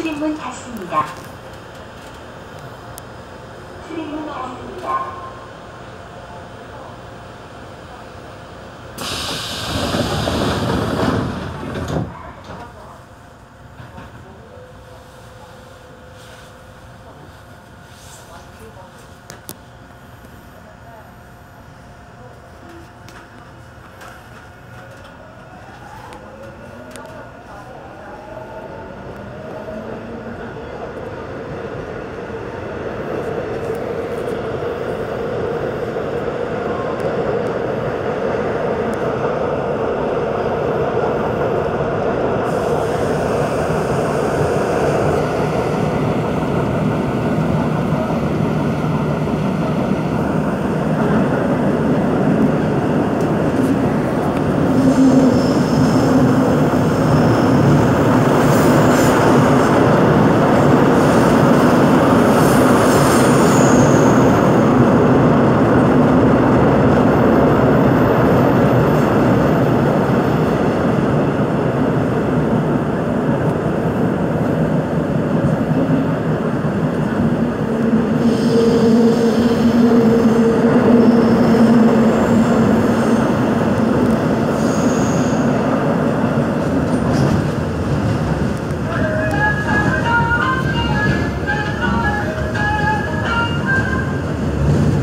출입문 닫습니다. 출입문 닫습니다.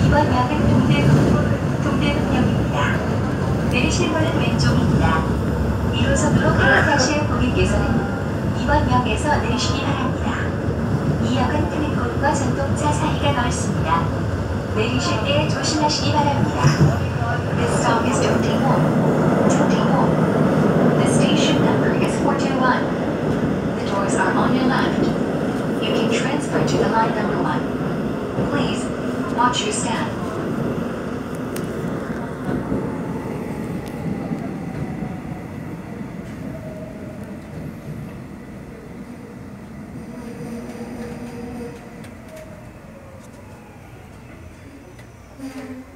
이번 역은 동대문, 동대문역입니다. 문은 왼쪽입니다. 1호선으로 갈아타실 고객께서는 이번 역에서 내리시기 바랍니다. 이 역은 트는 곳과 전동차 사이가 넓습니다. 내리실 때 조심하시기 바랍니다. This stop is Dongdaemun. Dongdaemun. The station number is 421. The doors are on your left. You can transfer to the line number one. Please, watch your step. 嗯。